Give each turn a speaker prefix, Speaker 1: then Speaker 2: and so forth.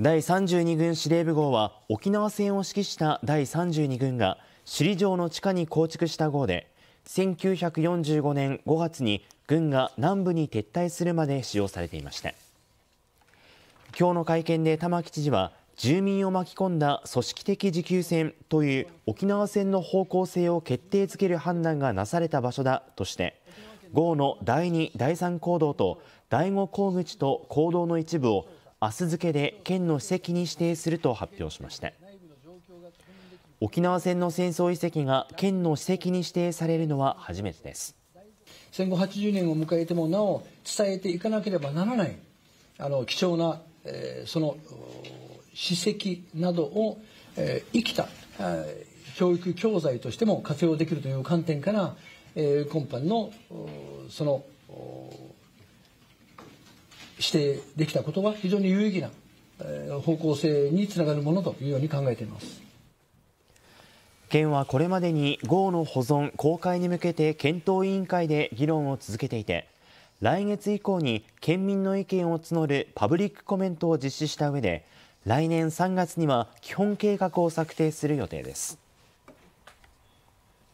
Speaker 1: 第32軍司令部号は沖縄戦を指揮した第32軍が首里城の地下に構築した号で1945年5月に軍が南部に撤退するまで使用されていました。今日の会見で玉城知事は住民を巻き込んだ組織的持久戦という沖縄戦の方向性を決定づける判断がなされた場所だとして号の第2、第3行動と第5港口と行動の一部を明日付で県の史跡に指定すると発表しました。沖縄戦の戦争遺跡が県の史跡に指定されるのは初めてです。
Speaker 2: 戦後80年を迎えてもなお伝えていかなければならないあの貴重な、えー、その史跡などを、えー、生きた、えー、教育教材としても活用できるという観点から、えー、今般のその指定できたことは非常に有意義な方向性につながるものというように考えています。
Speaker 1: 県はこれまでに号の保存公開に向けて検討委員会で議論を続けていて来月以降に県民の意見を募るパブリックコメントを実施した上で来年3月には基本計画を策定する予定です。